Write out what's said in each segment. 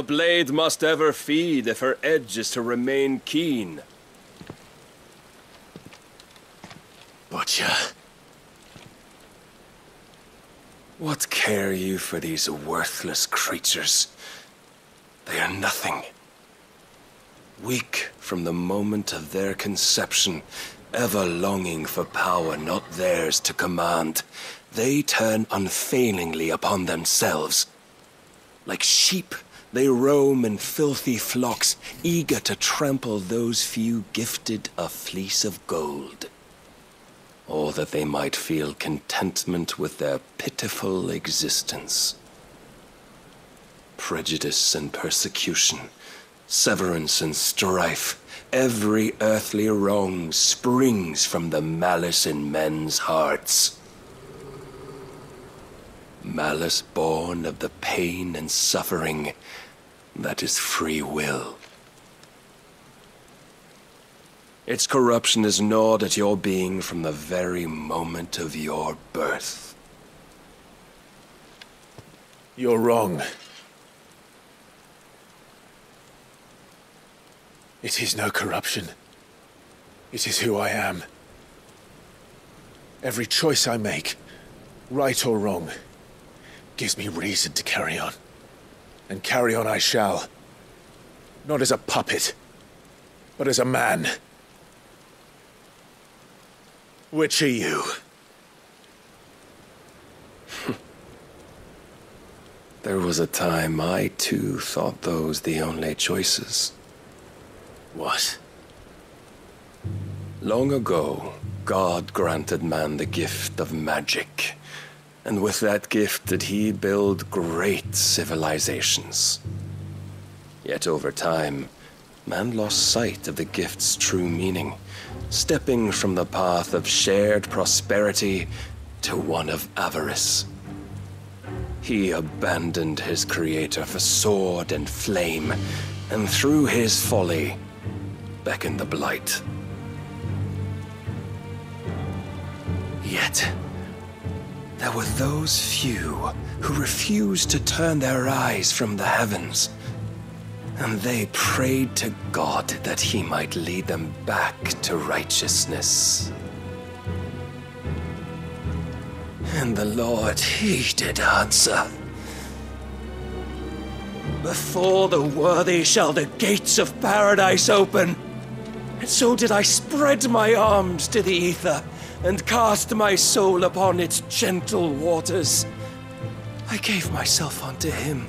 The blade must ever feed if her edge is to remain keen. Butcher. What care you for these worthless creatures? They are nothing. Weak from the moment of their conception, ever longing for power not theirs to command, they turn unfailingly upon themselves. Like sheep, they roam in filthy flocks, eager to trample those few gifted a fleece of gold. Or that they might feel contentment with their pitiful existence. Prejudice and persecution, severance and strife, every earthly wrong springs from the malice in men's hearts. Malice born of the pain and suffering that is free will. Its corruption is gnawed at your being from the very moment of your birth. You're wrong. It is no corruption. It is who I am. Every choice I make, right or wrong, gives me reason to carry on. And carry on I shall. Not as a puppet, but as a man. Which are you? There was a time I too thought those the only choices. What? Long ago, God granted man the gift of magic. And with that gift did he build great civilizations. Yet over time, man lost sight of the gift's true meaning, stepping from the path of shared prosperity to one of avarice. He abandoned his creator for sword and flame, and through his folly, beckoned the blight. Yet, there were those few who refused to turn their eyes from the heavens. And they prayed to God that he might lead them back to righteousness. And the Lord, he did answer. Before the worthy shall the gates of paradise open. And so did I spread my arms to the ether and cast my soul upon its gentle waters. I gave myself unto him.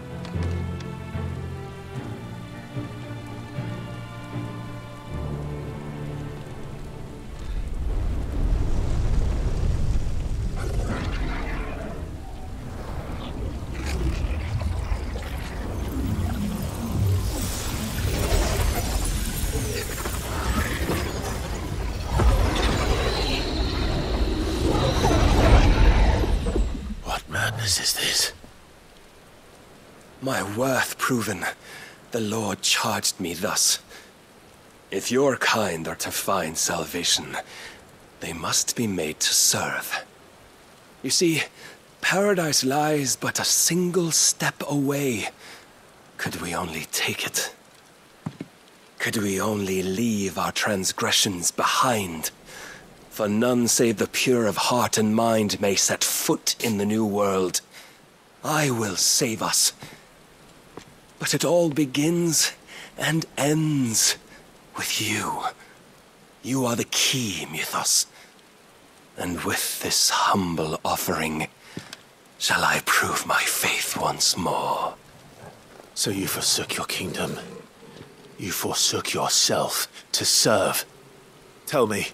Proven, the Lord charged me thus. If your kind are to find salvation, they must be made to serve. You see, paradise lies but a single step away. Could we only take it? Could we only leave our transgressions behind? For none save the pure of heart and mind may set foot in the new world. I will save us. But it all begins and ends with you. You are the key, Mythos. And with this humble offering, shall I prove my faith once more. So you forsook your kingdom. You forsook yourself to serve. Tell me,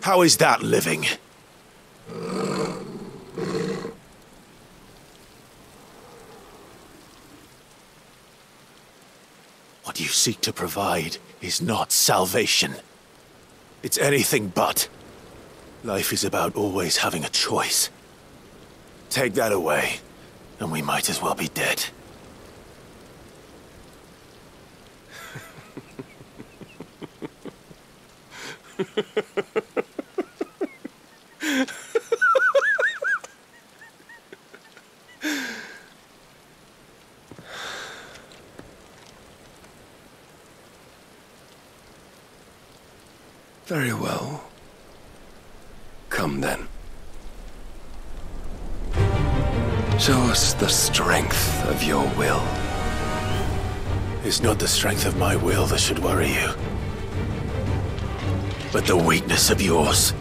how is that living? What you seek to provide is not salvation. It's anything but. Life is about always having a choice. Take that away, and we might as well be dead. Very well. Come then. Show us the strength of your will. It's not the strength of my will that should worry you, but the weakness of yours.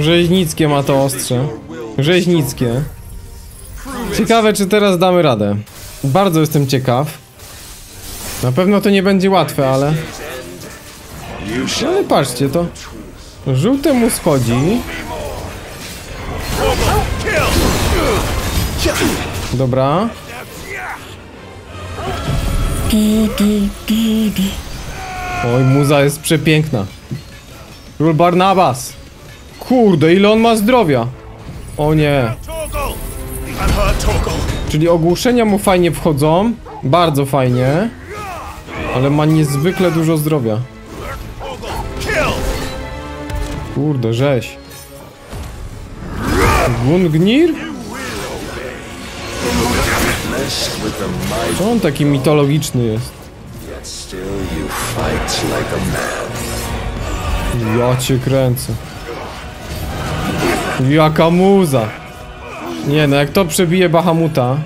Rzeźnickie ma to ostrze. Rzeźnickie. Ciekawe, czy teraz damy radę. Bardzo jestem ciekaw. Na pewno to nie będzie łatwe, ale... Ale patrzcie, to... Żółte mu schodzi. Dobra. Oj, muza jest przepiękna. Król Barnabas. Kurde, ile on ma zdrowia. O nie. Czyli ogłuszenia mu fajnie wchodzą. Bardzo fajnie. Ale ma niezwykle dużo zdrowia. Kurde, rzeź. Gungnir? Co on taki mitologiczny jest? Ja cię kręcę. Jaka muza. Nie no, jak to przebije Bahamuta.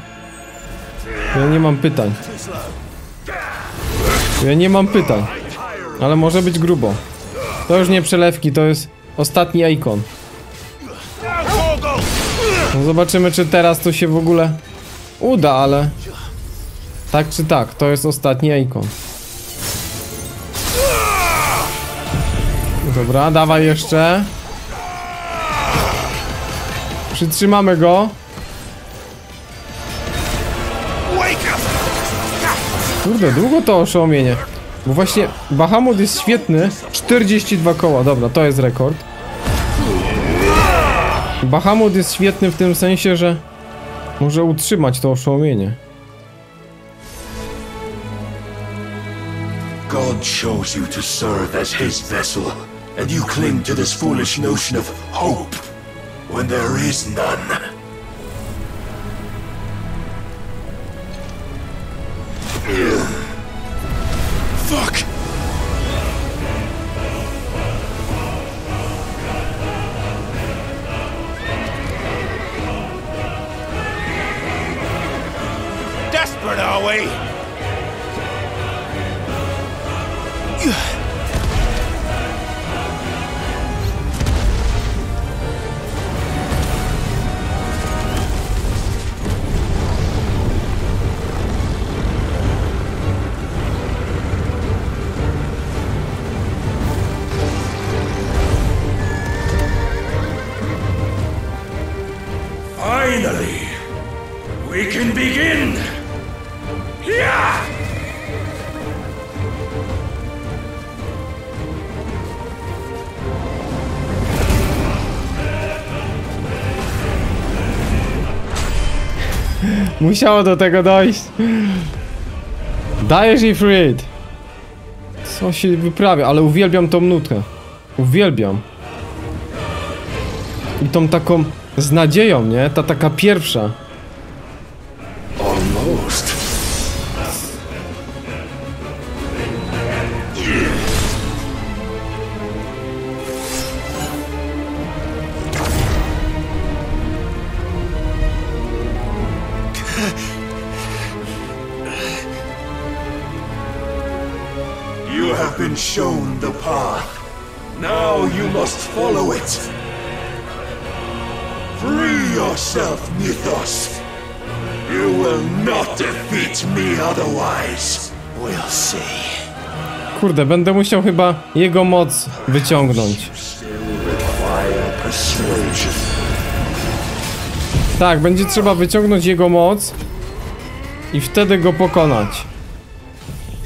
Ja nie mam pytań. Ja nie mam pytań. Ale może być grubo. To już nie przelewki, to jest ostatni ikon. No zobaczymy, czy teraz to się w ogóle uda, ale... Tak czy tak, to jest ostatni ikon. Dobra, dawaj jeszcze. Przytrzymamy go. Kurde, długo to oszołomienie. Bo właśnie Bahamut jest świetny. 42 koła, dobra, to jest rekord. Bahamut jest świetny w tym sensie, że może utrzymać to oszołomienie. God chose you to serve as his vessel, and you cling to this foolish notion of hope when there is none. Fuck! Musiało do tego dojść. Dajesz i Freed. Co się wyprawia, ale uwielbiam tą nutkę. Uwielbiam. I tą taką z nadzieją, nie? Ta taka pierwsza. Kurde, będę musiał chyba jego moc wyciągnąć. Tak, będzie trzeba wyciągnąć jego moc i wtedy go pokonać.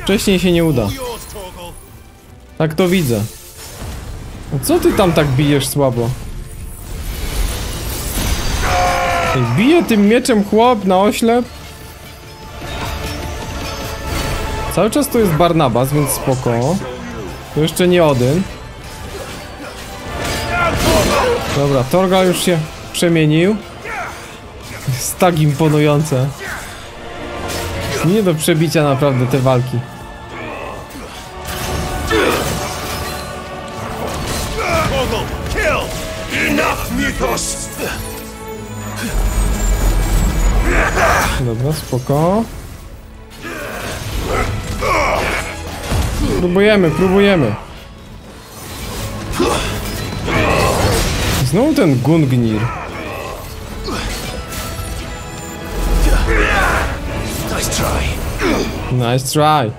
Wcześniej się nie uda. Tak to widzę. A co ty tam tak bijesz słabo? Bije tym mieczem chłop na oślep? Cały czas to jest Barnabas, więc spoko. To jeszcze nie Odyn. Dobra, Torgal już się przemienił. Jest tak imponujące. Nie do przebicia naprawdę te walki. Dobra, spoko. Próbujemy, próbujemy. Znowu ten Gungnir. Nice try. Nice try.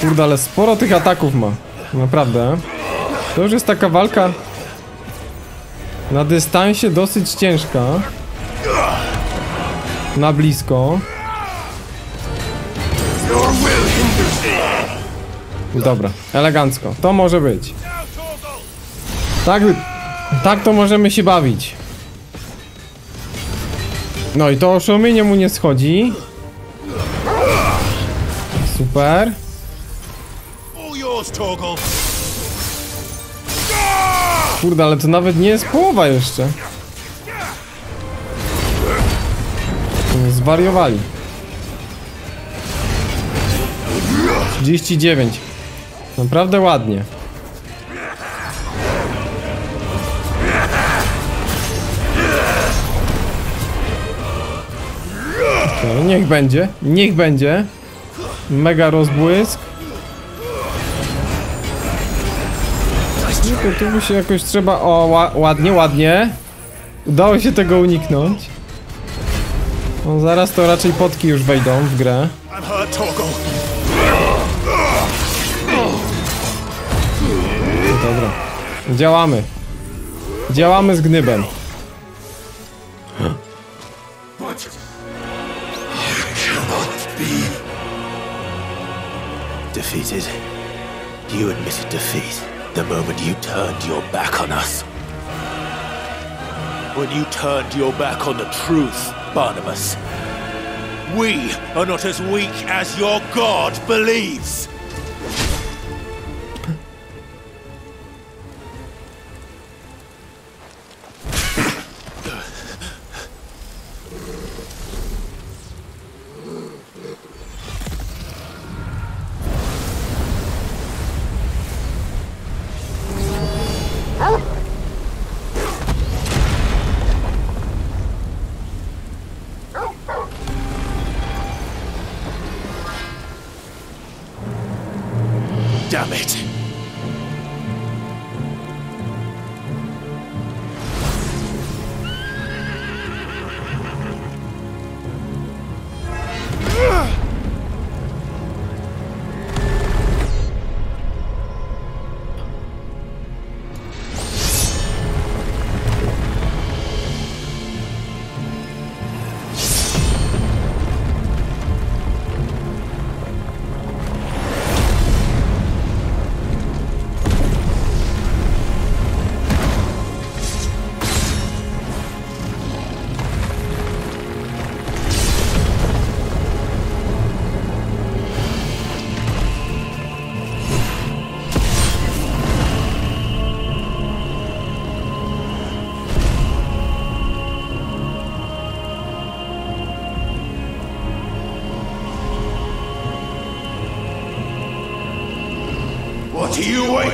Kurde, ale sporo tych ataków ma. Naprawdę. To już jest taka walka na dystansie dosyć ciężka. Na blisko. Dobra, elegancko. To może być. Tak, tak to możemy się bawić. No i to oszołomienie mu nie schodzi. Super. Kurde, ale to nawet nie jest połowa jeszcze. Zwariowali. 39. Naprawdę ładnie. Okej, niech będzie, niech będzie. Mega rozbłysk. Tylko tu by się jakoś trzeba... O, ła, ładnie, ładnie. Udało się tego uniknąć. No zaraz to raczej potki już wejdą w grę. Dobra. Działamy. Działamy z gnybem. Defeated. You admitted defeat the moment you turned your back on us. When you turned your back on the truth, Barnabas. We are not as weak as your God believes.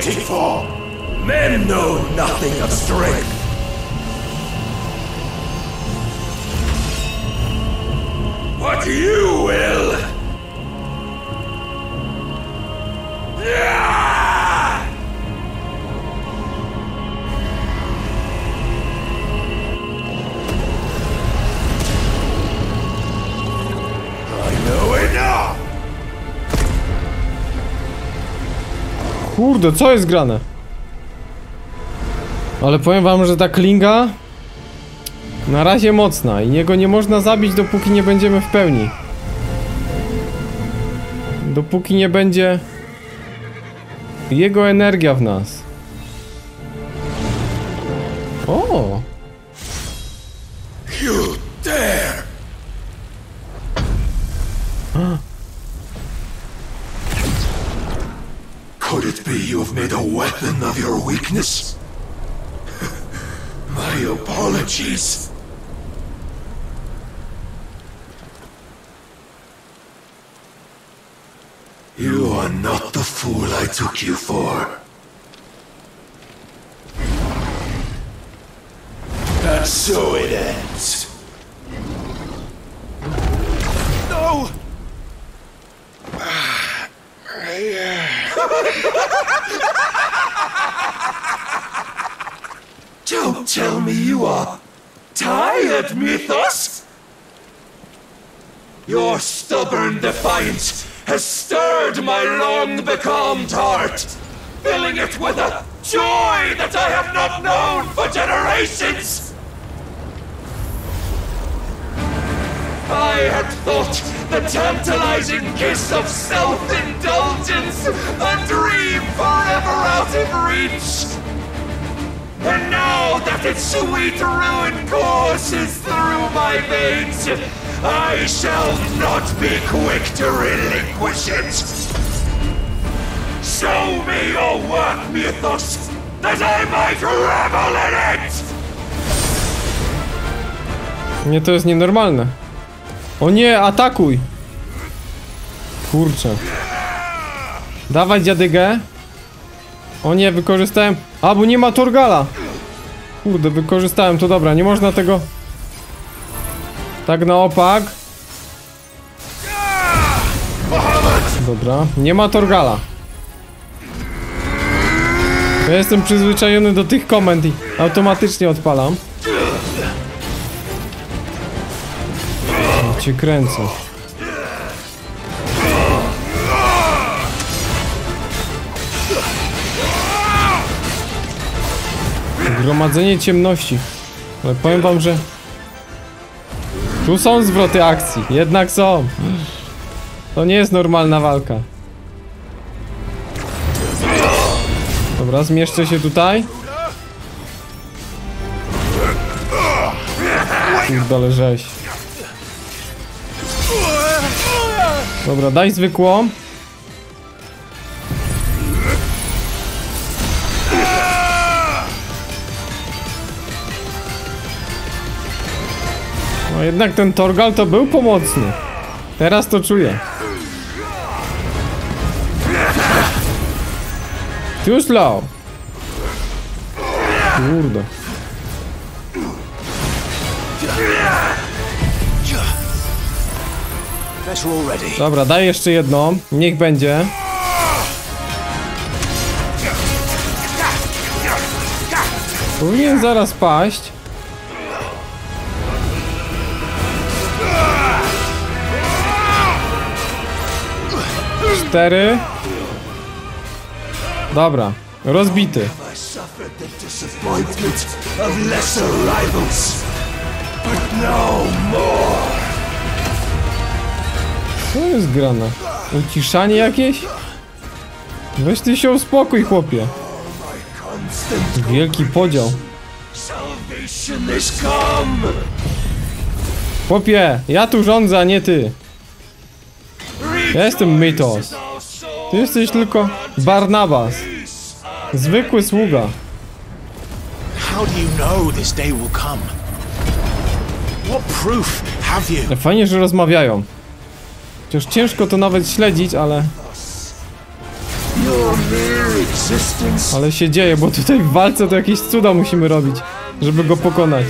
Waiting for? Kurde, co jest grane? Ale powiem wam, że ta klinga na razie mocna i niego nie można zabić dopóki nie będziemy w pełni. Dopóki nie będzie jego energia w nas. O! You for. And so it ends. No! Don't tell me you are tired, Mythos! Your stubborn defiance has stirred my long becalmed heart, filling it with a joy that I have not known for generations! I had thought the tantalizing kiss of self-indulgence a dream forever out of reach. And now that its sweet ruin courses through my veins, I shall not be quick to relinquish it. Show me your work, that I might revel in it! Nie, to jest nienormalne. O nie, atakuj! Kurczę. Dawaj dziadygę. O nie, wykorzystałem... A, bo nie ma Torgala! Kurde, wykorzystałem, to dobra, nie można tego... Tak na opak. Dobra, nie ma Torgala. Ja jestem przyzwyczajony do tych komend i automatycznie odpalam. Cię kręcę. Gromadzenie ciemności. Ale powiem wam, że... Tu są zwroty akcji. Jednak są. To nie jest normalna walka. Dobra, zmieszczę się tutaj. Kurde, rzeź. Dobra, daj zwykłą. No jednak ten Torgal to był pomocny. Teraz to czuję. Too slow. Kurde. Dobra, daj jeszcze jedną. Niech będzie. Powinien zaraz paść. 4. Dobra, rozbity. Co jest grane? Uciszanie jakieś? Weź ty się uspokój, chłopie. Wielki podział. Chłopie, ja tu rządzę, a nie ty. Ja jestem Mythos. Ty jesteś tylko Barnabas. Zwykły sługa. How do you know this day will come? What proof have you? Fajnie, że rozmawiają. Chociaż ciężko to nawet śledzić, ale... Ale się dzieje, bo tutaj w walce to jakieś cuda musimy robić, żeby go pokonać.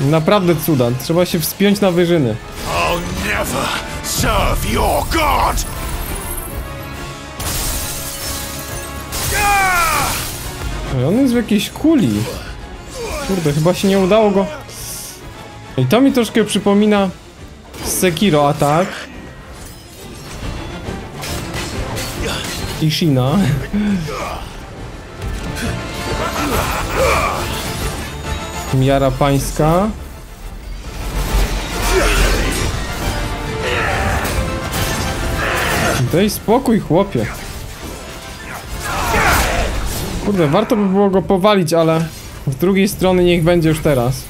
Naprawdę cuda. Trzeba się wspiąć na wyżyny. I'll never serve your god! On jest w jakiejś kuli. Kurde, chyba się nie udało go. I to mi troszkę przypomina Sekiro atak. Ishina. Miara pańska. Daj spokój, chłopie. Kurde, warto by było go powalić, ale z drugiej strony niech będzie już teraz.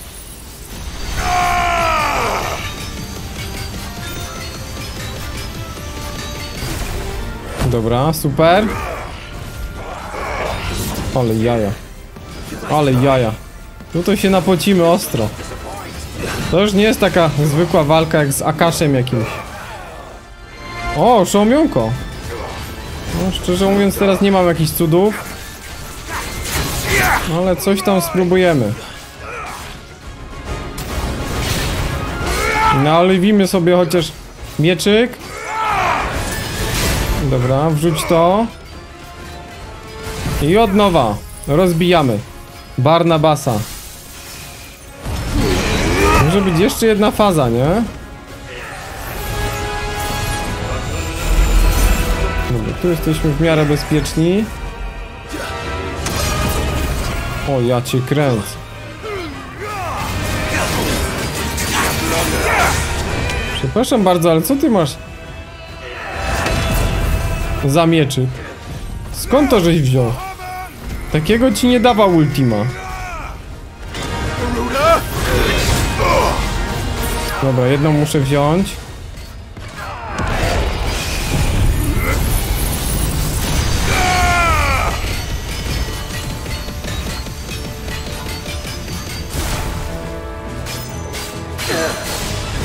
Dobra, super. Ale jaja. Ale jaja. Tu to się napocimy ostro. To już nie jest taka zwykła walka jak z Akaszem jakimś. O, szomiąko. No, szczerze mówiąc teraz nie mam jakichś cudów. No, ale coś tam spróbujemy. Nalewimy sobie chociaż mieczyk. Dobra, wrzuć to. I od nowa. Rozbijamy. Barnabasa. Może być jeszcze jedna faza, nie? Tu jesteśmy w miarę bezpieczni. O, ja cię kręcę. Przepraszam bardzo, ale co ty masz? Za mieczyk. Skąd to żeś wziął? Takiego ci nie dawał Ultima. Dobra, jedną muszę wziąć.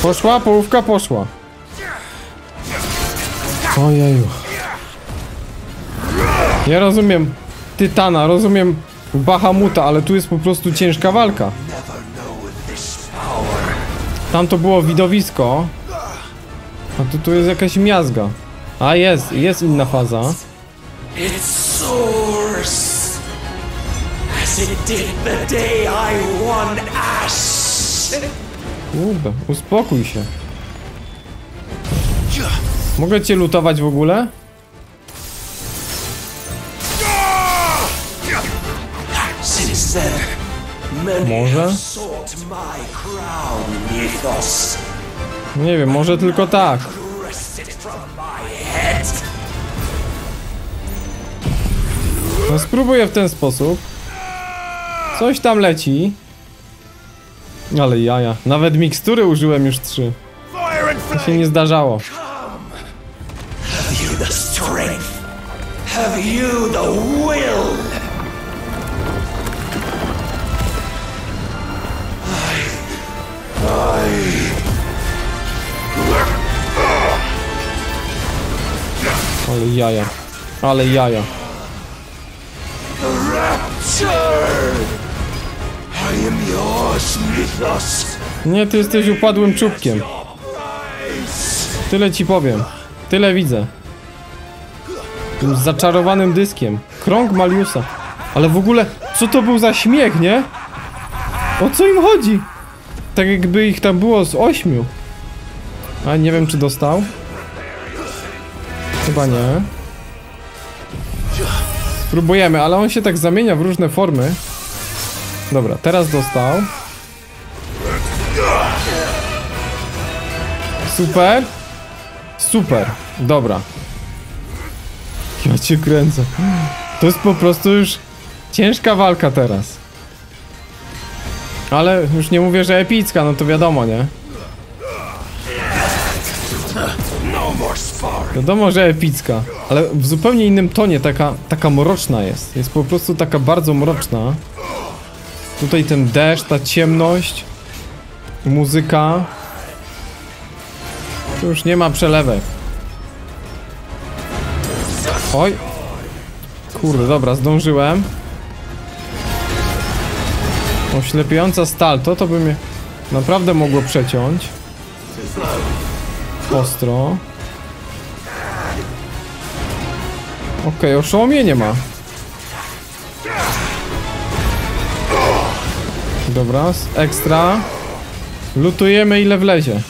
Poszła, połówka poszła. Ojeju. Ja rozumiem Tytana, rozumiem Bahamuta, ale tu jest po prostu ciężka walka. Tam to było widowisko. A tu, tu jest jakaś miazga. A jest, jest inna faza. It did the day I won Ash. Kurde, uspokój się. Mogę cię lutować w ogóle? Może? Nie wiem, może tylko tak. No spróbuję w ten sposób. Coś tam leci. Ale jaja. Nawet mikstury użyłem już trzy. To się nie zdarzało. The the? Ale jaja. Ale jaja. Rapture! Nie, ty jesteś upadłym czubkiem. Tyle ci powiem. Tyle widzę. Tym zaczarowanym dyskiem. Krąg Maliusa. Ale w ogóle, co to był za śmiech, nie? O co im chodzi? Tak jakby ich tam było z ośmiu. A nie wiem, czy dostał. Chyba nie. Spróbujemy, ale on się tak zamienia w różne formy. Dobra, teraz dostał. Super. Super. Dobra. Ja cię kręcę. To jest po prostu już ciężka walka teraz. Ale już nie mówię, że epicka, no to wiadomo, nie? Wiadomo, że epicka, ale w zupełnie innym tonie, taka, taka mroczna jest. Jest po prostu taka bardzo mroczna. Tutaj ten deszcz, ta ciemność, muzyka. Tu już nie ma przelewek. Oj. Kurde, dobra, zdążyłem. Oślepiająca stal, to to by mnie naprawdę mogło przeciąć. Ostro. Okej, oszołomienie ma. Dobra, ekstra. Lutujemy ile wlezie.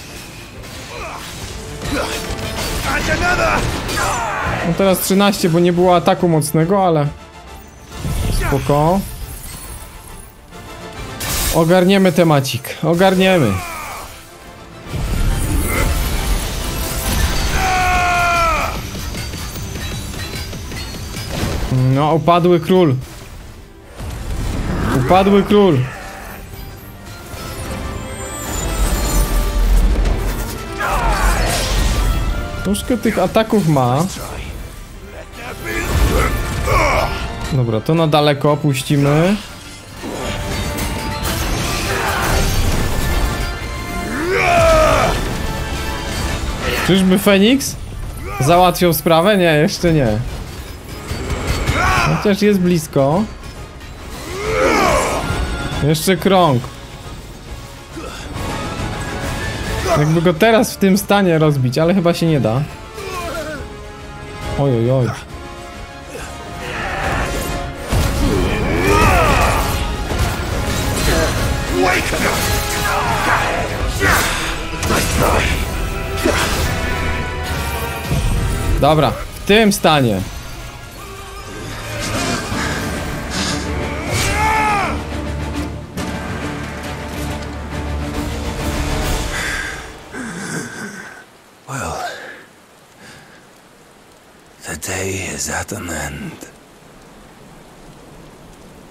No teraz 13, bo nie było ataku mocnego, ale... Spoko. Ogarniemy temacik. Ogarniemy. No, upadły król. Upadły król. Troszkę tych ataków ma. Dobra, to na daleko opuścimy. Czyżby Feniks załatwił sprawę? Nie, jeszcze nie. Chociaż jest blisko. Jeszcze krąg. Jakby go teraz w tym stanie rozbić, ale chyba się nie da. Oj, oj, oj. Dobra, w tym stanie. At an end.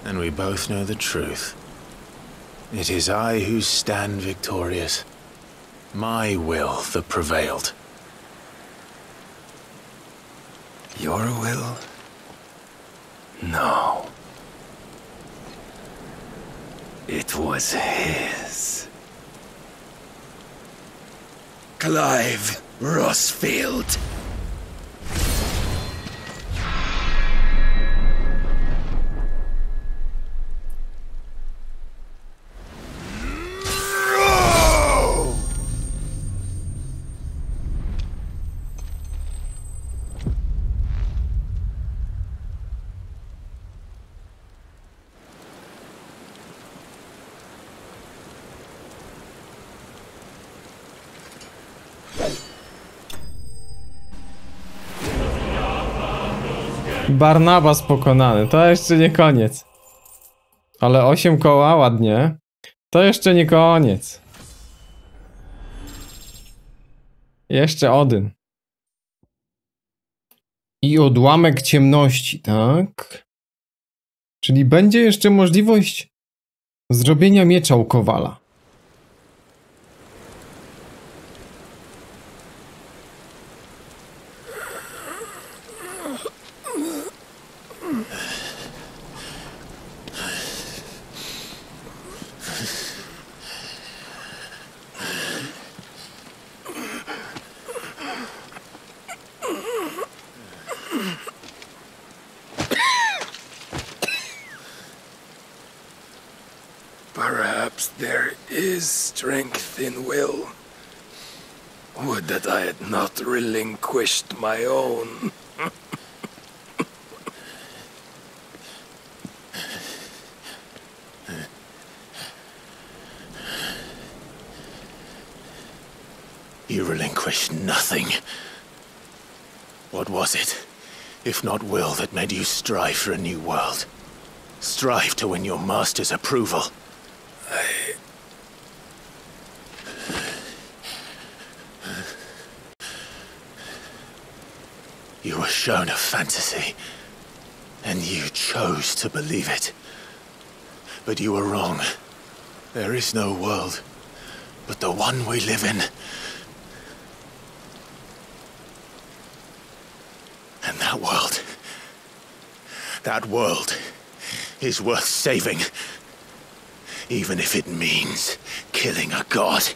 And we both know the truth. It is I who stand victorious. My will that prevailed. Your will? No. It was his. Clive Rossfield. Barnabas pokonany. To jeszcze nie koniec. Ale 8 koła, ładnie. To jeszcze nie koniec. Jeszcze Odyn. I odłamek ciemności, tak? Czyli będzie jeszcze możliwość zrobienia miecza u Kowala. There is strength in will. Would that I had not relinquished my own. You relinquished nothing. What was it, if not will, that made you strive for a new world? Strive to win your master's approval. You were shown a fantasy, and you chose to believe it. But you were wrong. There is no world but the one we live in. And that world, that world is worth saving. Even if it means killing a god.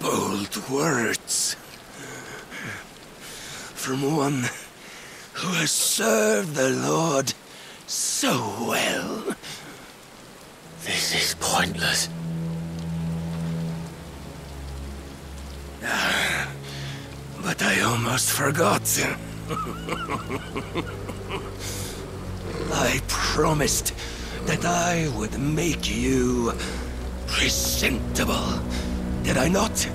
Bold words. From one who has served the Lord so well. This is pointless. But I almost forgot. I promised that I would make you presentable. Did I not?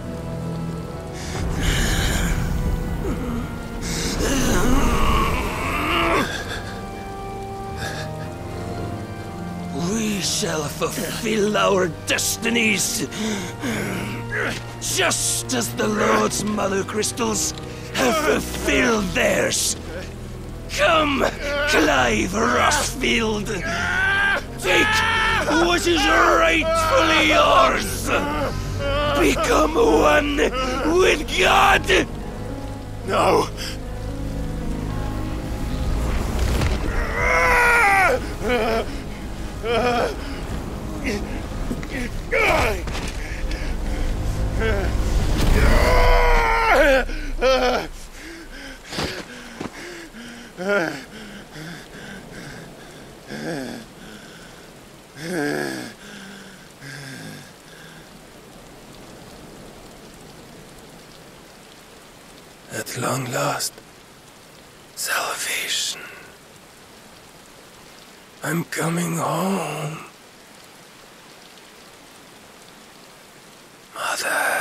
We shall fulfill our destinies. Just as the Lord's Mother Crystals have fulfilled theirs. Come, Clive Rossfield. Take what is rightfully yours. become one with God! No! At long last, salvation. I'm coming home. Mother.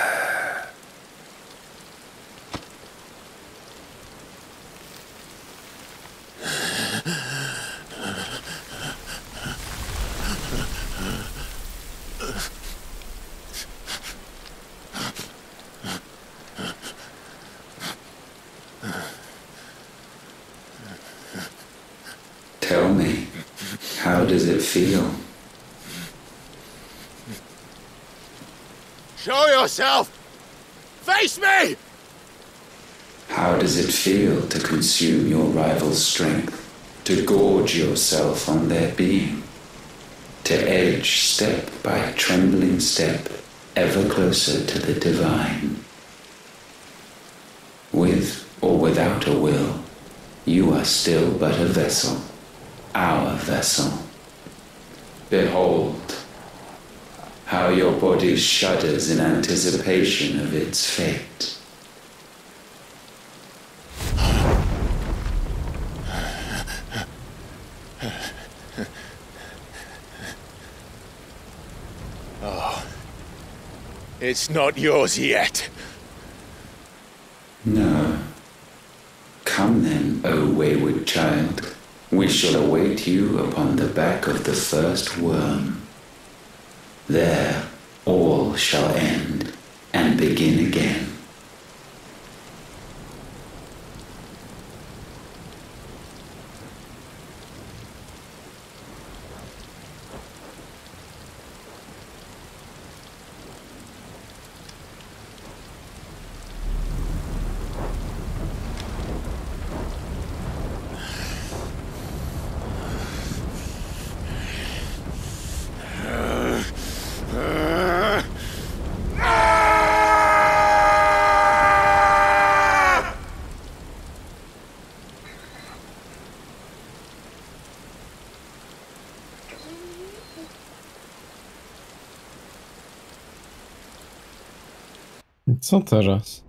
Tell me, how does it feel? Show yourself! Face me! How does it feel to consume your rival's strength? To gorge yourself on their being? To edge step by trembling step ever closer to the divine? With or without a will, you are still but a vessel, our vessel. Behold, how your body shudders in anticipation of its fate. Ah, it's not yours yet. No. Come then, O wayward child. We shall await you upon the back of the first worm. There all shall end and begin again. Co teraz?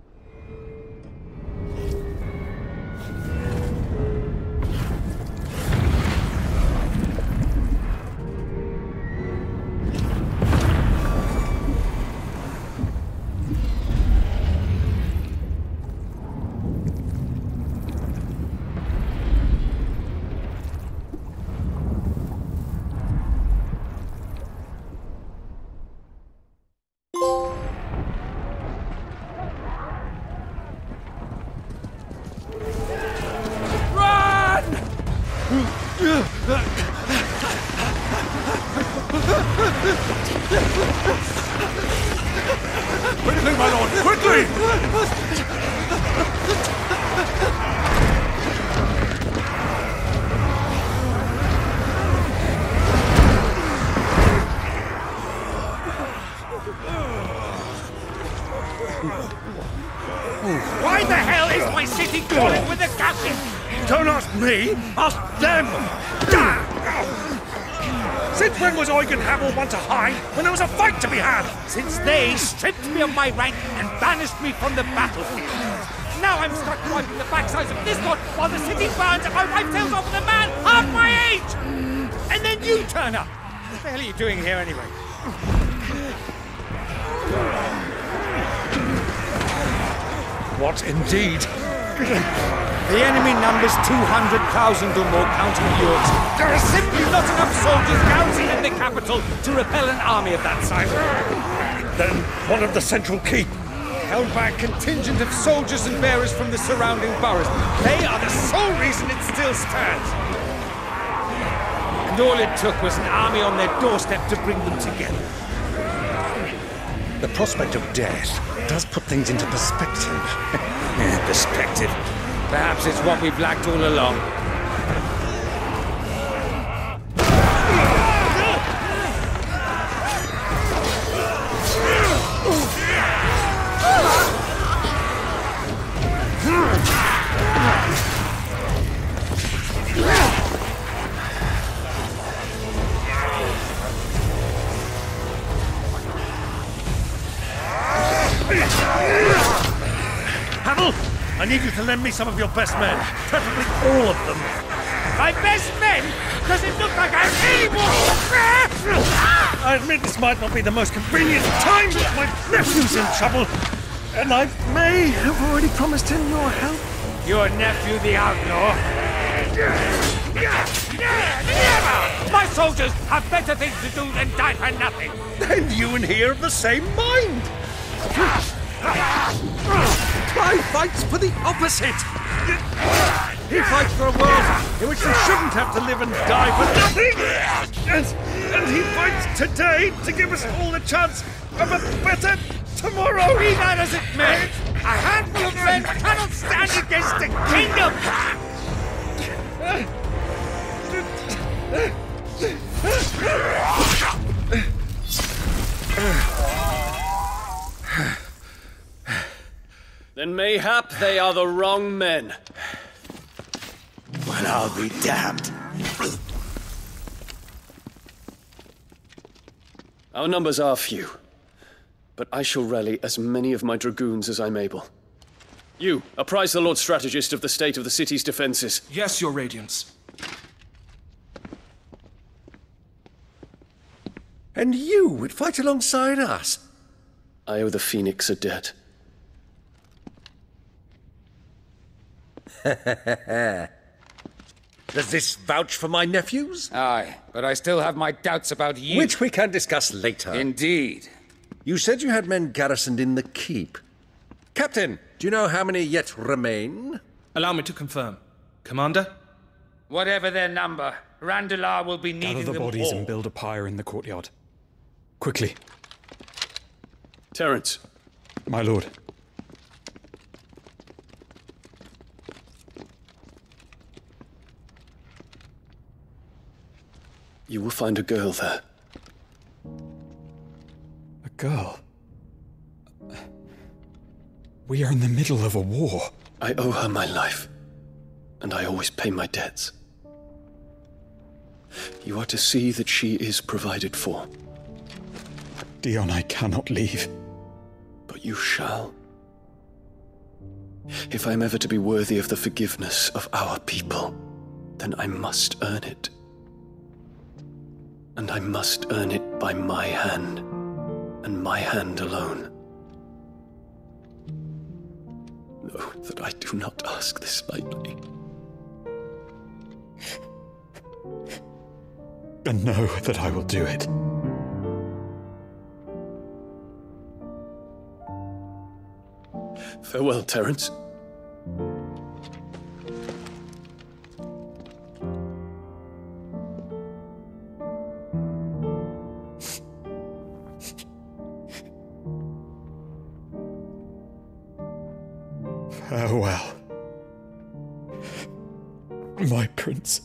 Was Eugen Hamel to hide when there was a fight to be had? Since they stripped me of my rank and banished me from the battlefield. Now I'm stuck wiping the backsides of this lot while the city burns and my wife tails off with a man half my age! And then you turn up! What the hell are you doing here anyway? What indeed? The enemy numbers 200,000 or more counting yours. There are simply not enough soldiers garrisoned in the capital to repel an army of that size. Then what of the central keep? Held by a contingent of soldiers and bearers from the surrounding boroughs. They are the sole reason it still stands. And all it took was an army on their doorstep to bring them together. The prospect of death does put things into perspective. Perspective. Perhaps it's what we've lacked all along. Need you to lend me some of your best men, preferably all of them. My best men? Does it look like I'm able? I admit this might not be the most convenient time, but my nephew's in trouble, and I may have already promised him your help. Your nephew, the outlaw? Never! My soldiers have better things to do than die for nothing. Then you and he are of the same mind. Clive fights for the opposite. He fights for a world in which they shouldn't have to live and die for nothing. And, and he fights today to give us all a chance of a better tomorrow. Be that as it may, a handful of men cannot stand against a kingdom! Then mayhap they are the wrong men. Well, I'll be damned. Our numbers are few, but I shall rally as many of my dragoons as I'm able. You, apprise the Lord Strategist of the state of the city's defenses. Yes, Your Radiance. And you would fight alongside us. I owe the Phoenix a debt. Does this vouch for my nephews? Aye, but I still have my doubts about you. Which we can discuss later. Indeed. You said you had men garrisoned in the keep. Captain, do you know how many yet remain? Allow me to confirm. Commander? Whatever their number, Randalar will be needing Gather the them bodies all. and build a pyre in the courtyard. Quickly, Terence, my lord. You will find a girl there. A girl. We are in the middle of a war. I owe her my life, and I always pay my debts. You are to see that she is provided for, Dion, I cannot leave. but you shall. If I am ever to be worthy of the forgiveness of our people, then I must earn it. And I must earn it by my hand, and my hand alone. Know that I do not ask this lightly. And know that I will do it. Farewell, Terence. Farewell. My prince.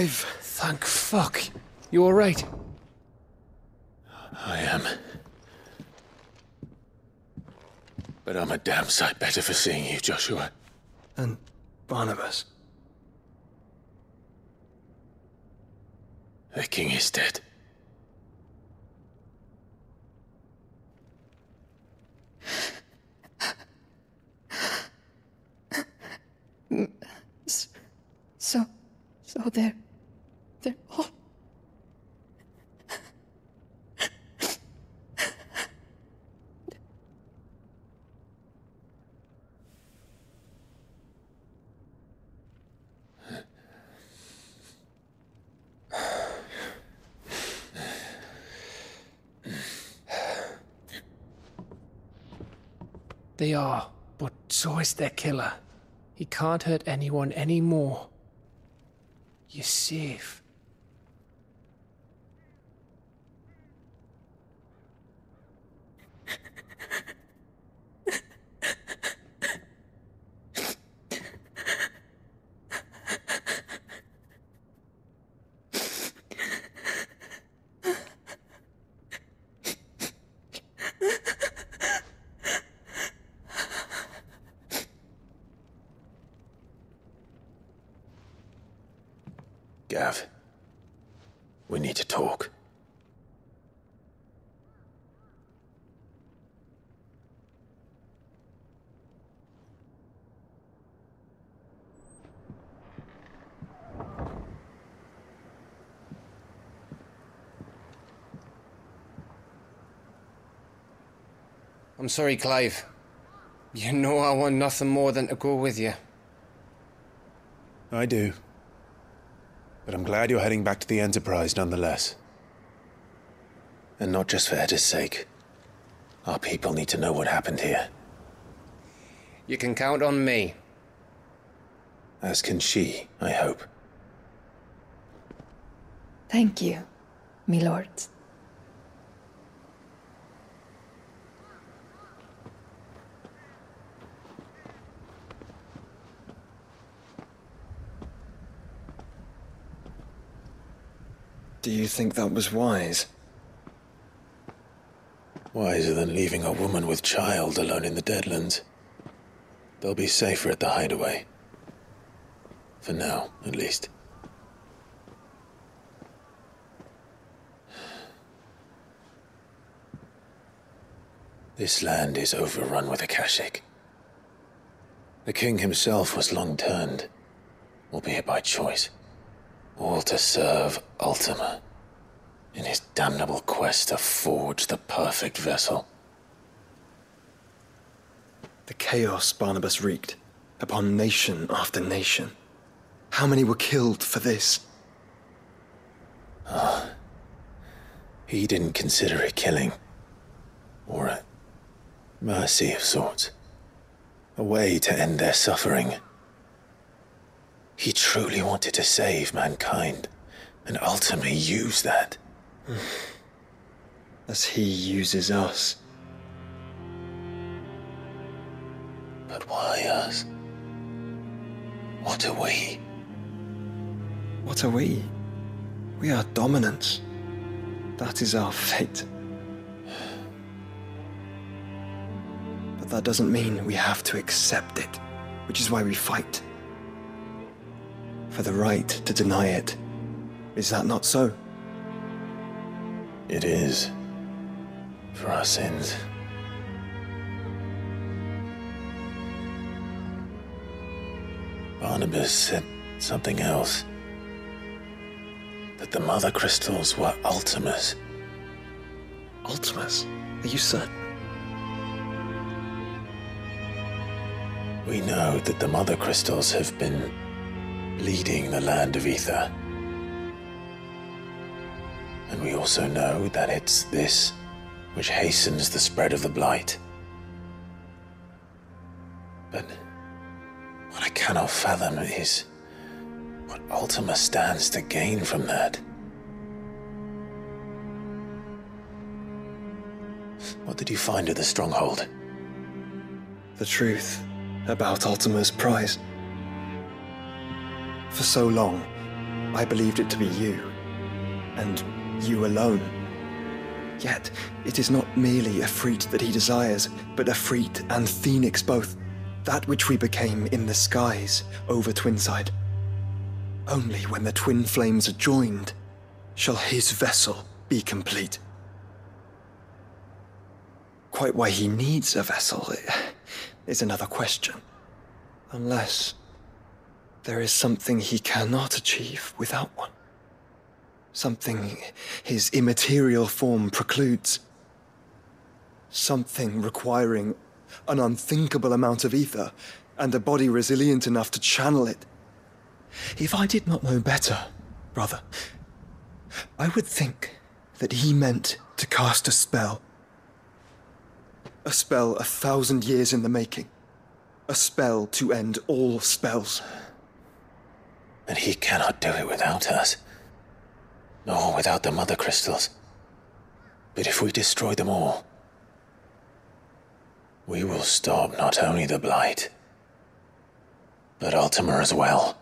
Clive, thank fuck. You alright? I am. But I'm a damn sight better for seeing you, Joshua. And Barnabas. The king is dead. So, so they're, they're all. They are, but so is their killer. He can't hurt anyone anymore. You're safe. Gav, we need to talk. I'm sorry, Clive. You know I want nothing more than to go with you. I do. But I'm glad you're heading back to the Enterprise nonetheless. And not just for Edda's sake. Our people need to know what happened here, You can count on me. as can she, I hope. Thank you, my milord. Do you think that was wise? Wiser than leaving a woman with child alone in the Deadlands. They'll be safer at the hideaway. For now, at least. This land is overrun with Akashic. The king himself was long turned, albeit by choice, all to serve Ultima in his damnable quest to forge the perfect vessel. The chaos Barnabas wreaked upon nation after nation. How many were killed for this? Ah. He didn't consider it killing. Or a mercy of sorts. A way to end their suffering. He truly wanted to save mankind, and ultimately use that. As he uses us. But why us? What are we? What are we? We are dominants. That is our fate. But that doesn't mean we have to accept it, which is why we fight. For the right to deny it. Is that not so? It is. For our sins. Barnabas said something else. That the mother crystals were Ultimas. Ultimus? Are you certain? We know that the mother crystals have been leading the land of ether. And we also know that it's this which hastens the spread of the blight. But what I cannot fathom is what Ultima stands to gain from that. What did you find at the stronghold? The truth about Ultima's prize. For so long, I believed it to be you, and you alone. Yet, it is not merely a freat that he desires, but a freat and phoenix both. That which we became in the skies over Twinside. Only when the twin flames are joined shall his vessel be complete. Quite why he needs a vessel is another question. Unless there is something he cannot achieve without one. Something his immaterial form precludes. Something requiring an unthinkable amount of ether and a body resilient enough to channel it. If I did not know better, brother, I would think that he meant to cast a spell. A spell a thousand years in the making. A spell to end all spells. And he cannot do it without us. Nor without the Mother Crystals. But if we destroy them all, we will stop not only the Blight, but Ultima as well.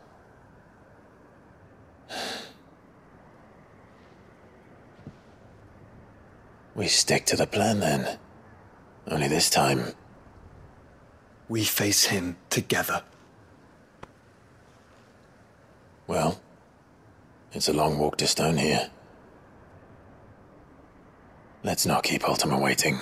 We stick to the plan then. Only this time, We face him together. Well, it's a long walk to Stone here. Let's not keep Ultima waiting.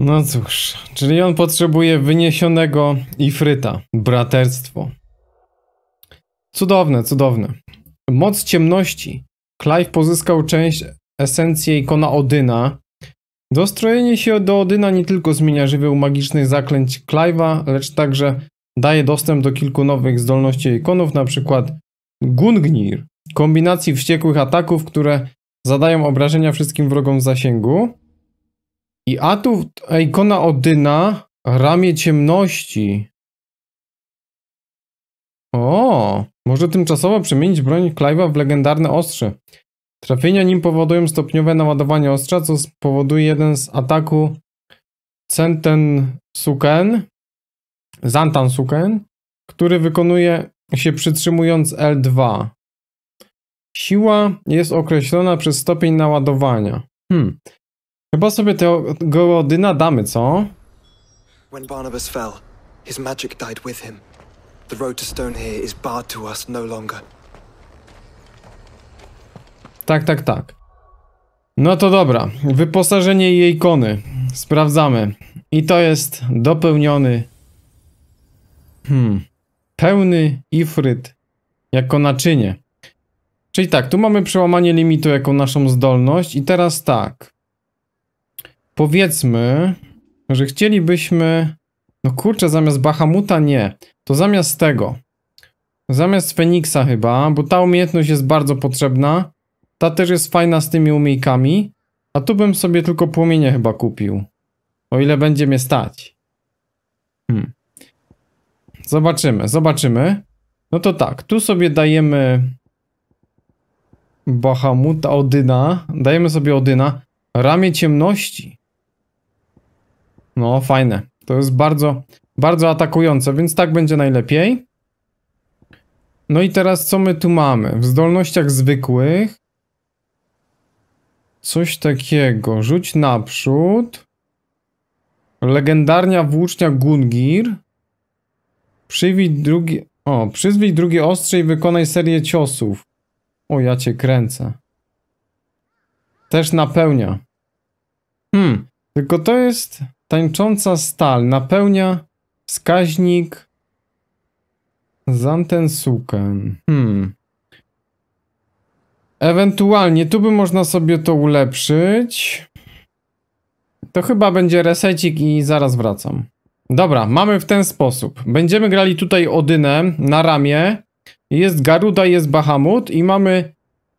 No cóż, czyli on potrzebuje wyniesionego Ifryta, braterstwo. Cudowne, cudowne. Moc ciemności. Clive pozyskał część esencji ikona Odyna. Dostrojenie się do Odyna nie tylko zmienia żywioł magicznych zaklęć Clive'a, lecz także daje dostęp do kilku nowych zdolności ikonów, przykład Gungnir, kombinacji wściekłych ataków, które zadają obrażenia wszystkim wrogom w zasięgu. I atów ikona Odyna, ramię ciemności. O, może tymczasowo przemienić broń Clive'a w legendarne ostrze. Trafienia nim powodują stopniowe naładowanie ostrza, co spowoduje jeden z ataku Centen Suken, Zantan Suken, który wykonuje się przytrzymując L2. Siła jest określona przez stopień naładowania. Hmm. Chyba sobie tego Odyna damy, co? When Barnabas fell, his magic died with him. The road to Stone here is barred to us no longer. Tak, tak, tak. No to dobra. Wyposażenie jej ikony. Sprawdzamy. I to jest dopełniony. Hmm. Pełny ifryt jako naczynie. Czyli tak, tu mamy przełamanie limitu jako naszą zdolność. I teraz tak. Powiedzmy, że chcielibyśmy. No kurczę, zamiast Bahamuta nie. To zamiast tego. Zamiast Feniksa chyba, bo ta umiejętność jest bardzo potrzebna. Ta też jest fajna z tymi umiejkami. A tu bym sobie tylko płomienie chyba kupił. O ile będzie mnie stać. Hmm. Zobaczymy, zobaczymy. No to tak, tu sobie dajemy Bahamuta, Odyna. Dajemy sobie Odyna. Ramię ciemności. No, fajne. To jest bardzo, bardzo atakujące, więc tak będzie najlepiej. No i teraz co my tu mamy? W zdolnościach zwykłych coś takiego. Rzuć naprzód. Legendarnia włócznia Gungir. Przywij drugi... O, przyzwij drugie ostrze i wykonaj serię ciosów. O, ja cię kręcę. Też napełnia. Hmm, tylko to jest tańcząca stal. Napełnia wskaźnik Zantensuken. Hmm. Ewentualnie tu by można sobie to ulepszyć. To chyba będzie resecik i zaraz wracam. Dobra, mamy w ten sposób. Będziemy grali tutaj Odynem na ramię. Jest Garuda, jest Bahamut i mamy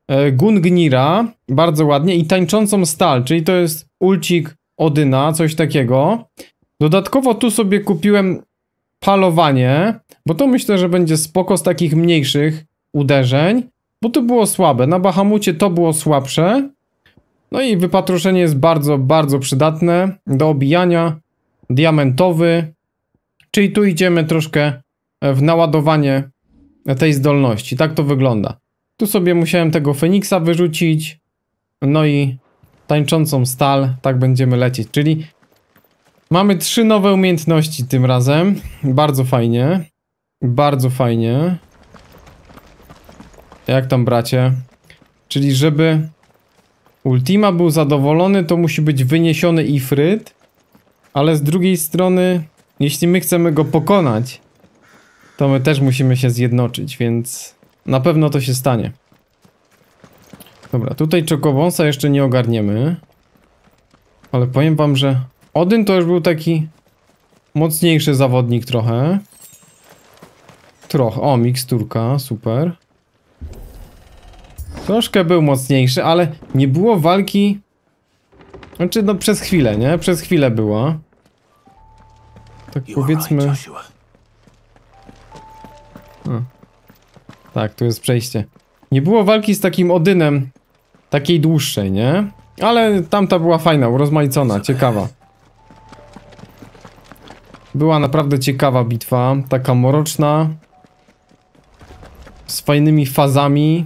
e, Gungnira, bardzo ładnie, i tańczącą stal, czyli to jest ulcik Odyna, coś takiego. Dodatkowo tu sobie kupiłem palowanie, bo to myślę, że będzie spoko z takich mniejszych uderzeń, bo to było słabe. Na Bahamucie to było słabsze. No i wypatroszenie jest bardzo, bardzo przydatne do obijania. Diamentowy. Czyli tu idziemy troszkę w naładowanie tej zdolności. Tak to wygląda. Tu sobie musiałem tego Feniksa wyrzucić. No i tańczącą stal. Tak będziemy lecieć. Czyli mamy trzy nowe umiejętności tym razem. Bardzo fajnie. Bardzo fajnie. Jak tam bracie? Czyli żeby Ultima był zadowolony, to musi być wyniesiony Ifryt. Ale z drugiej strony, jeśli my chcemy go pokonać, to my też musimy się zjednoczyć, więc na pewno to się stanie. Dobra, tutaj Czokobonsa jeszcze nie ogarniemy. Ale powiem wam, że Odyn to już był taki mocniejszy zawodnik trochę. Trochę. O, miksturka, super. Troszkę był mocniejszy, ale nie było walki... Znaczy, no przez chwilę, nie? Przez chwilę była. Tak powiedzmy... A. Tak, tu jest przejście. Nie było walki z takim Odynem takiej dłuższej, nie? Ale tamta była fajna, urozmaicona, ciekawa. Była naprawdę ciekawa bitwa, taka mroczna. Z fajnymi fazami.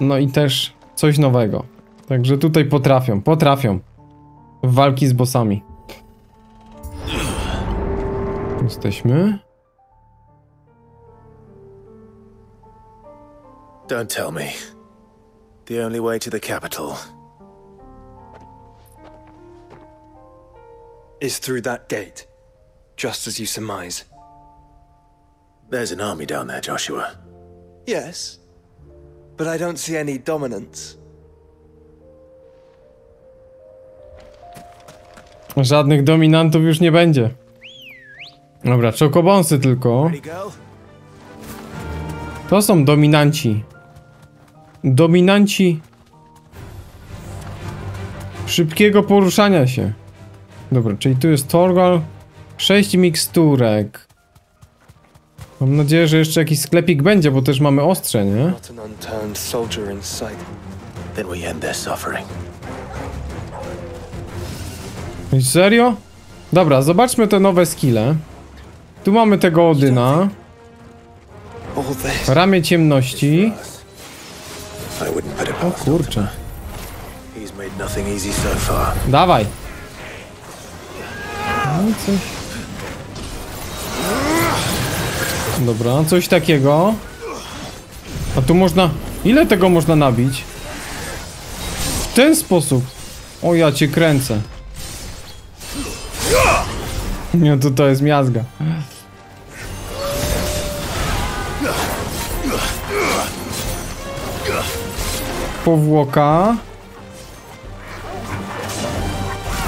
No i też coś nowego. Także tutaj potrafią, potrafią. Walki z bossami. Jesteśmy. Don't tell me. The only way to the capital Is through that gate, just as you surmise. There's an army down there, Joshua. Yes, but I don't see any dominance. Żadnych dominantów już nie będzie. Dobra, czokobonsy tylko. To są dominanci. Dominanci szybkiego poruszania się. Dobra, czyli tu jest Torgal. 6 miksturek. Mam nadzieję, że jeszcze jakiś sklepik będzie, bo też mamy ostrze, nie? Ej, Serio? Dobra, zobaczmy te nowe skille. Tu mamy tego Odyna. Ramię ciemności. I O kurczę. Dawaj. No coś. Dobra, coś takiego. A tu można... Ile tego można nabić? W ten sposób. O, ja cię kręcę. Nie, to to jest miazga. Powłoka.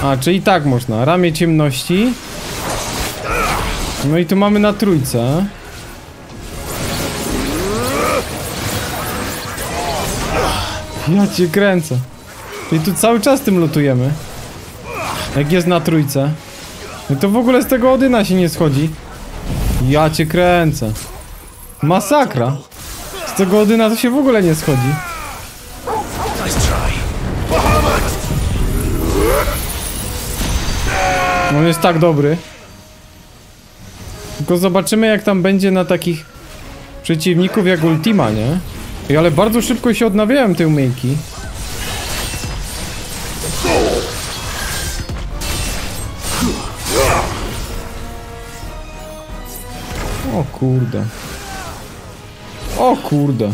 A, czyli tak można. Ramię ciemności. No i tu mamy na trójce. Ja cię kręcę. Czyli tu cały czas tym lutujemy. Jak jest na trójce. No to w ogóle z tego Odyna się nie schodzi. Ja cię kręcę. Masakra. Z tego Odyna to się w ogóle nie schodzi. On jest tak dobry. Tylko zobaczymy jak tam będzie na takich przeciwników jak Ultima, nie? Ej, ale bardzo szybko się odnawiałem te umiejki. O kurde. O kurde.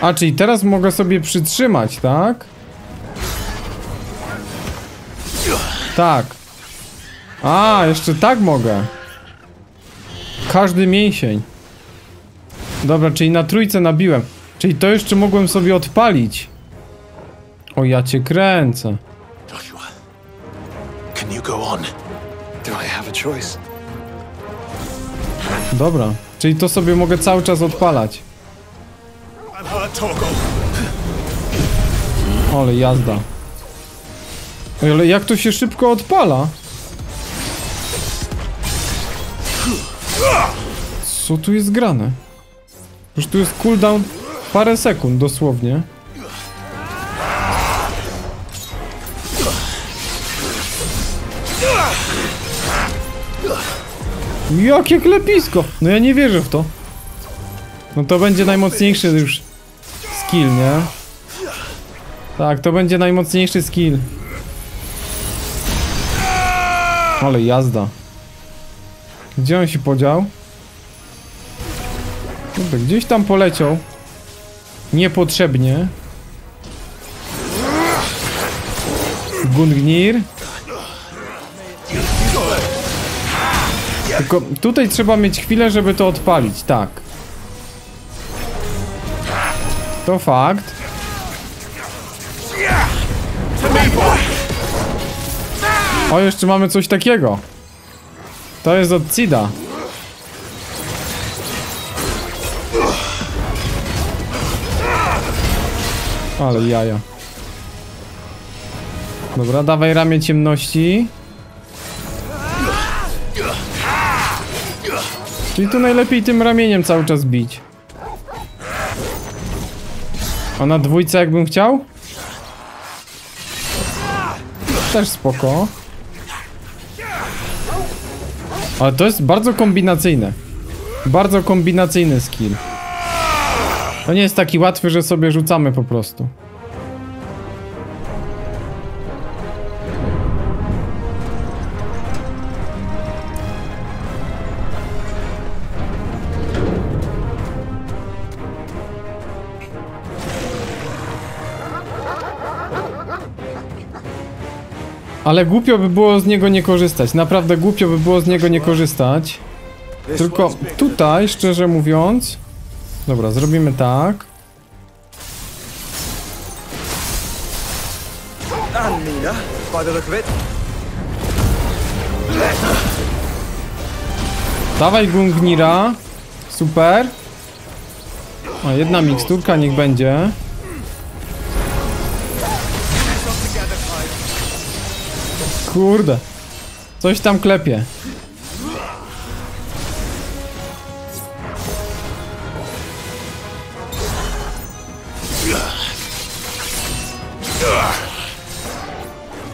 A, czyli teraz mogę sobie przytrzymać, tak? Tak. A, jeszcze tak mogę. Każdy mięsień. Dobra, czyli na trójce nabiłem. Czyli to jeszcze mogłem sobie odpalić. O, ja cię kręcę. Joshua, can you go on? Do I have a choice? Dobra, czyli to sobie mogę cały czas odpalać. Ale jazda. Ale jak to się szybko odpala? Co tu jest grane? Już tu jest cooldown parę sekund dosłownie. Jakie klepisko! No ja nie wierzę w to. No to będzie najmocniejszy już skill, nie? Tak, to będzie najmocniejszy skill. Ale jazda. Gdzie on się podział? Kurde, gdzieś tam poleciał. Niepotrzebnie. Gungnir. Tylko tutaj trzeba mieć chwilę, żeby to odpalić, tak. To fakt. O, jeszcze mamy coś takiego. To jest od Cida. Ale jaja. Dobra, dawaj ramię ciemności. Czyli tu najlepiej tym ramieniem cały czas bić. A na dwójce jakbym chciał? Też spoko. Ale to jest bardzo kombinacyjne. Bardzo kombinacyjny skill. To nie jest taki łatwy, że sobie rzucamy po prostu. Ale głupio by było z niego nie korzystać. Naprawdę głupio by było z niego nie korzystać. Tylko tutaj, szczerze mówiąc... Dobra, zrobimy tak. Dawaj Gungnira. Super. A jedna miksturka niech będzie. Kurde. Coś tam klepie.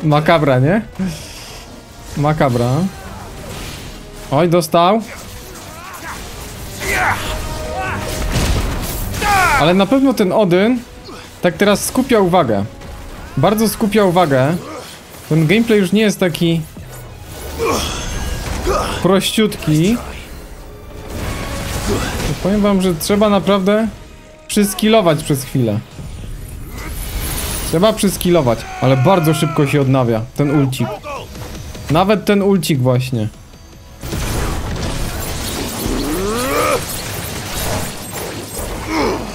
Makabra, nie? Makabra. Oj, dostał. Ale na pewno ten Odyn tak teraz skupia uwagę. Bardzo skupia uwagę. Ten gameplay już nie jest taki prościutki. Powiem wam, że trzeba naprawdę przyskilować przez chwilę. Trzeba przyskilować, ale bardzo szybko się odnawia ten ulcik. Nawet ten ulcik właśnie.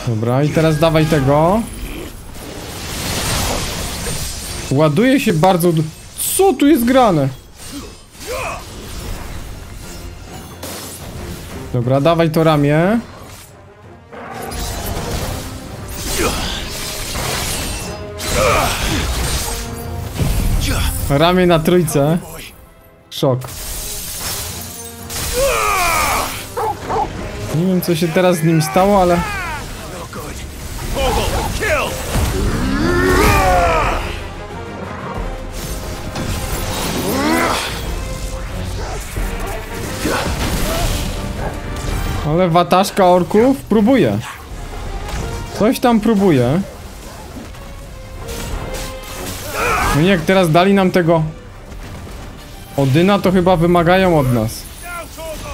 Dobra, i teraz dawaj tego. Ładuje się bardzo... Co tu jest grane? Dobra, dawaj to ramię. Ramię na trójce. Szok. Nie wiem co się teraz z nim stało, ale... Ale wataszka orków próbuje. Coś tam próbuje. No jak teraz dali nam tego Odyna, to chyba wymagają od nas.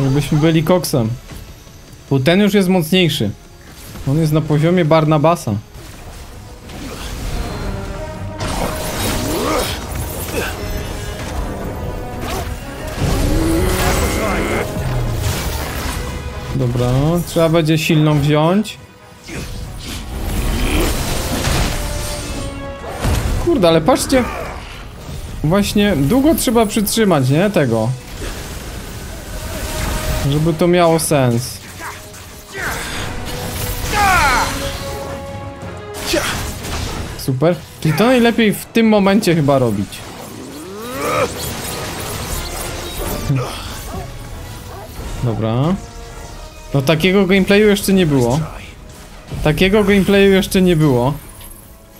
Żebyśmy byli koksem. Bo ten już jest mocniejszy. On jest na poziomie Barnabasa. Dobra, trzeba będzie silną wziąć. Kurde, ale patrzcie. Właśnie długo trzeba przytrzymać, nie? Tego. Żeby to miało sens. Super. Czyli to najlepiej w tym momencie chyba robić. Dobra. No takiego gameplayu jeszcze nie było. Takiego gameplayu jeszcze nie było.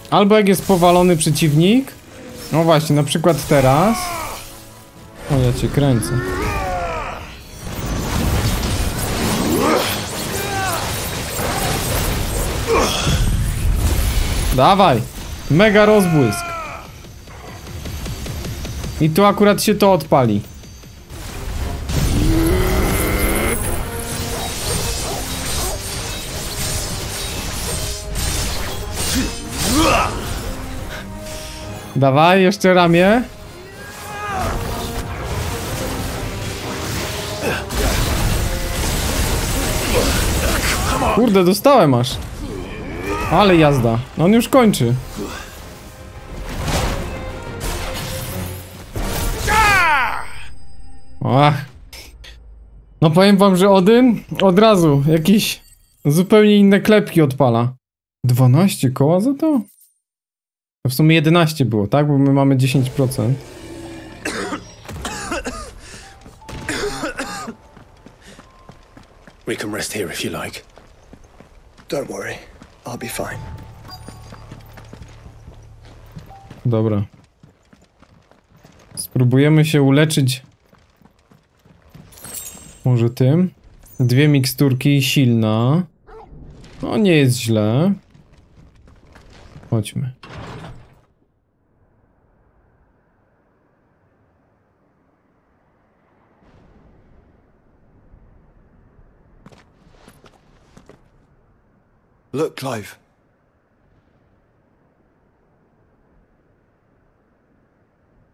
Albo jak jest powalony przeciwnik. No właśnie, na przykład teraz. O, ja cię kręcę. Dawaj! Mega rozbłysk. I tu akurat się to odpali. Dawaj, jeszcze ramię. Kurde, dostałem aż. Ale jazda. No on już kończy. Ach. No powiem wam, że Odyn od razu jakieś zupełnie inne klepki odpala. 12 koła za to? W sumie 11 było, tak? Bo my mamy 10%. We can rest here if you like. Don't worry, I'll be fine. Dobra. Spróbujemy się uleczyć. Może tym. Dwie miksturki, silna. No nie jest źle. Chodźmy. Look, Clive.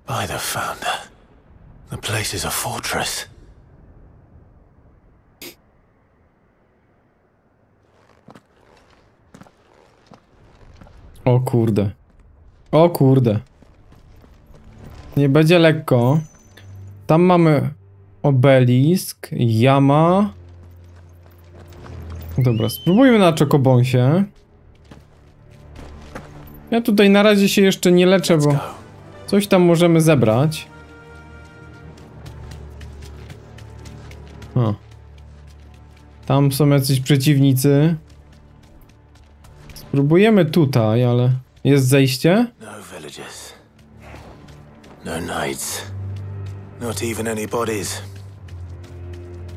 By the founder. The place is a fortress. O kurde. O kurde. Nie będzie lekko. Tam mamy obelisk, jama. Dobra, spróbujmy na czokobonsie. Ja tutaj na razie się jeszcze nie leczę, bo coś tam możemy zebrać. O. Tam są jacyś przeciwnicy. Spróbujemy tutaj, ale... Jest zejście? No villages. No knights. Not even any bodies.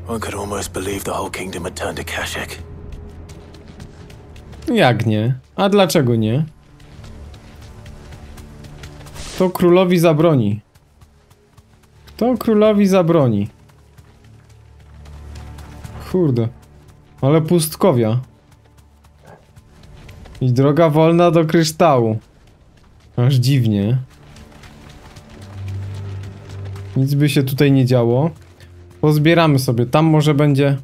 One could almost believe the whole kingdom had turned to Kashek. Jak nie? A dlaczego nie? Kto królowi zabroni? Kto królowi zabroni? Kurde. Ale pustkowia. I droga wolna do kryształu. Aż dziwnie. Nic by się tutaj nie działo. Pozbieramy sobie. Tam może będzie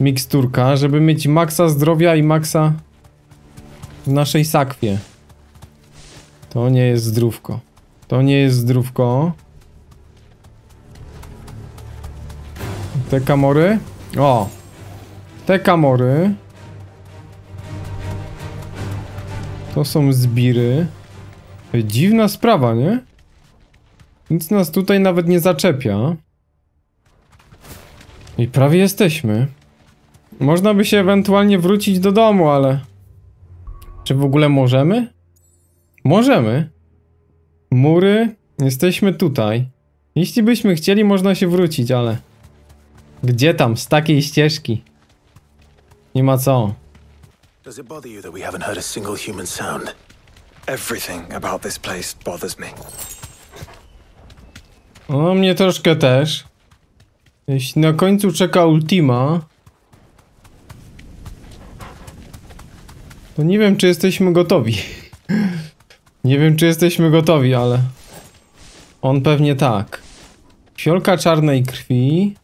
miksturka, żeby mieć maksa zdrowia i maksa w naszej sakwie. To nie jest zdrówko. To nie jest zdrówko. Te kamory? O! Te kamory. To są zbiry. Dziwna sprawa, nie? Nic nas tutaj nawet nie zaczepia. I prawie jesteśmy. Można by się ewentualnie wrócić do domu, ale... Czy w ogóle możemy? Możemy. Mury. Jesteśmy tutaj. Jeśli byśmy chcieli, można się wrócić, ale... Gdzie tam? Z takiej ścieżki. Nie ma co. Does it bother you that we haven't heard a single human sound? Everything about this place bothers me. No, mnie troszkę też. Jeśli na końcu czeka Ultima... To nie wiem, czy jesteśmy gotowi. nie wiem, czy jesteśmy gotowi, ale... On pewnie tak. Fiolka czarnej krwi.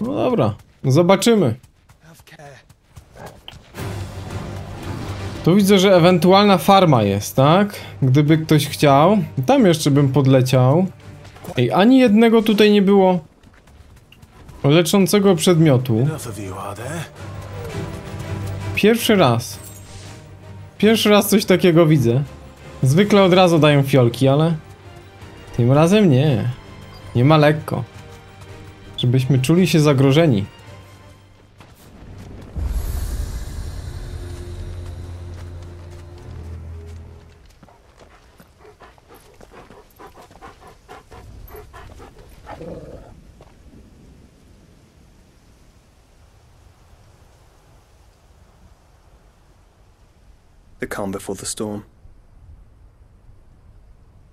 No dobra, zobaczymy. Tu widzę, że ewentualna farma jest, tak? Gdyby ktoś chciał. Tam jeszcze bym podleciał. Ej, ani jednego tutaj nie było leczącego przedmiotu. Pierwszy raz. Pierwszy raz coś takiego widzę. Zwykle od razu dają fiolki, ale... Tym razem nie. Nie ma lekko. Żebyśmy czuli się zagrożeni. Calm before the storm.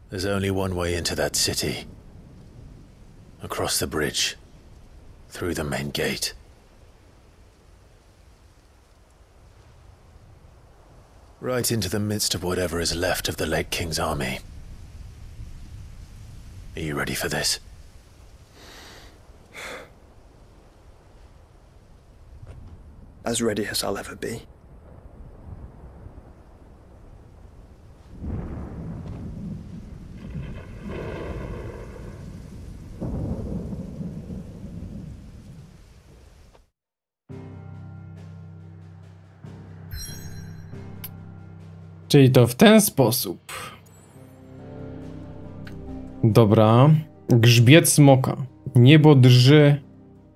There's only one way into that city. Across the bridge. Through the main gate. Right into the midst of whatever is left of the late King's army. Are you ready for this? As ready as I'll ever be. Czyli to w ten sposób. Dobra. Grzbiet smoka. Niebo drży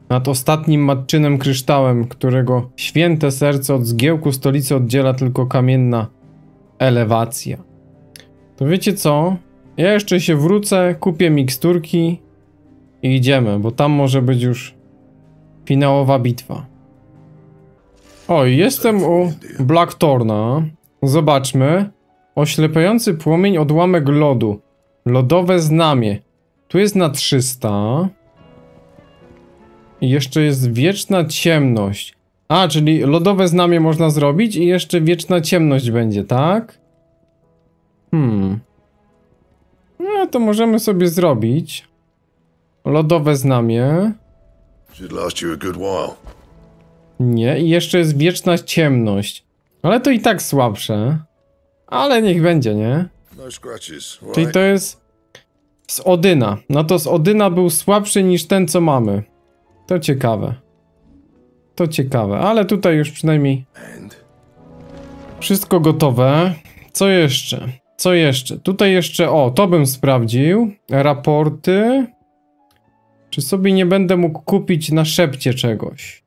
nad ostatnim matczynem kryształem, którego święte serce od zgiełku stolicy oddziela tylko kamienna elewacja. To wiecie co? Ja jeszcze się wrócę, kupię miksturki i idziemy, bo tam może być już finałowa bitwa. Oj, jestem u Blacktorna. Zobaczmy. Oślepiający płomień, odłamek lodu. Lodowe znamie. Tu jest na 300. I jeszcze jest wieczna ciemność. A, czyli lodowe znamie można zrobić i jeszcze wieczna ciemność będzie, tak? Hmm. No to możemy sobie zrobić. Lodowe znamie. Nie, i jeszcze jest wieczna ciemność. Ale to i tak słabsze. Ale niech będzie, nie? No Czyli to jest z Odyna. No to z Odyna był słabszy niż ten, co mamy. To ciekawe. To ciekawe, ale tutaj już przynajmniej wszystko gotowe. Co jeszcze? Co jeszcze? Tutaj jeszcze, o, to bym sprawdził. Raporty. Czy sobie nie będę mógł kupić na szepcie czegoś?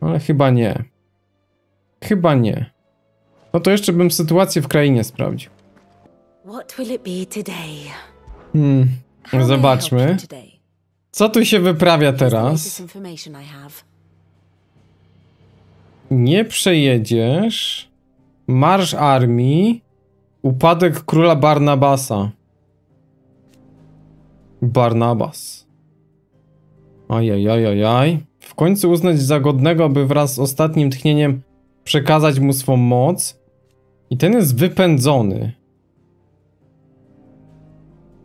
Ale chyba nie. Chyba nie. No to jeszcze bym sytuację w krainie sprawdził. Hmm, zobaczmy. Co tu się wyprawia teraz? Nie przejedziesz. Marsz armii. Upadek króla Barnabasa. Barnabas. Ajajajajaj. W końcu uznać za godnego, by wraz z ostatnim tchnieniem przekazać mu swą moc. I ten jest wypędzony.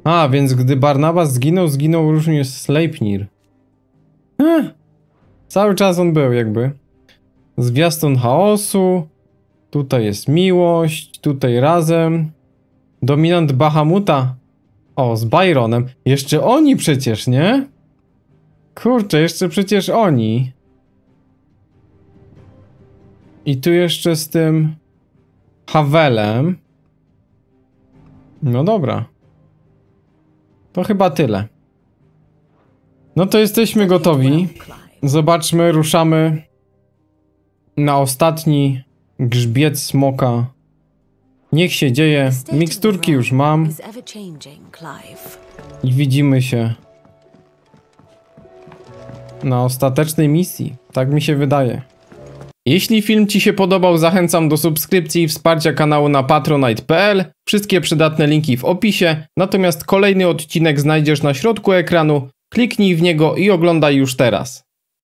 A, więc gdy Barnabas zginął, zginął również Sleipnir. Eh, cały czas on był jakby. Zwiastun chaosu. Tutaj jest miłość. Tutaj razem. Dominant Bahamuta. O, z Byronem. Jeszcze oni przecież, nie? Kurczę, jeszcze przecież oni. I tu jeszcze z tym Havelem. No dobra. To chyba tyle. No to jesteśmy gotowi. Zobaczmy, ruszamy na ostatni grzbiet smoka. Niech się dzieje. Miksturki już mam i widzimy się na ostatecznej misji. Tak mi się wydaje. Jeśli film Ci się podobał, zachęcam do subskrypcji i wsparcia kanału na patronite.pl. Wszystkie przydatne linki w opisie. Natomiast kolejny odcinek znajdziesz na środku ekranu. Kliknij w niego i oglądaj już teraz.